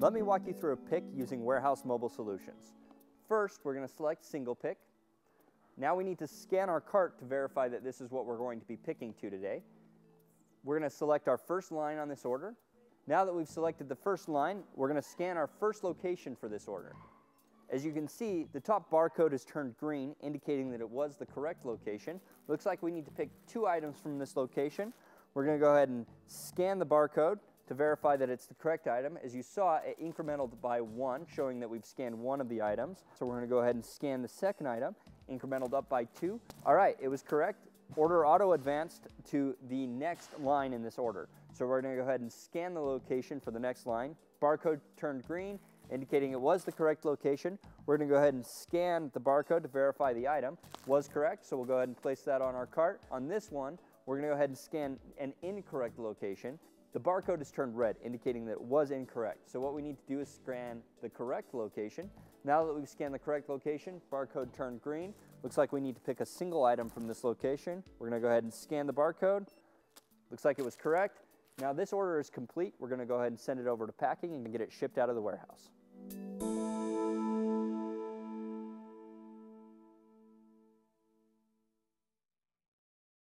Let me walk you through a pick using Warehouse Mobile Solutions. First, we're going to select single pick. Now we need to scan our cart to verify that this is what we're going to be picking to today. We're going to select our first line on this order. Now that we've selected the first line, we're going to scan our first location for this order. As you can see, the top barcode has turned green, indicating that it was the correct location. Looks like we need to pick two items from this location. We're going to go ahead and scan the barcode to verify that it's the correct item. As you saw, it incremented by one, showing that we've scanned one of the items. So we're going to go ahead and scan the second item, incremented up by two. All right, it was correct. Order auto advanced to the next line in this order. So we're going to go ahead and scan the location for the next line. Barcode turned green, indicating it was the correct location. We're going to go ahead and scan the barcode to verify the item was correct. So we'll go ahead and place that on our cart. On this one, we're going to go ahead and scan an incorrect location. The barcode is turned red, indicating that it was incorrect. So what we need to do is scan the correct location. Now that we've scanned the correct location, barcode turned green. Looks like we need to pick a single item from this location. We're gonna go ahead and scan the barcode. Looks like it was correct. Now this order is complete. We're gonna go ahead and send it over to packing and get it shipped out of the warehouse.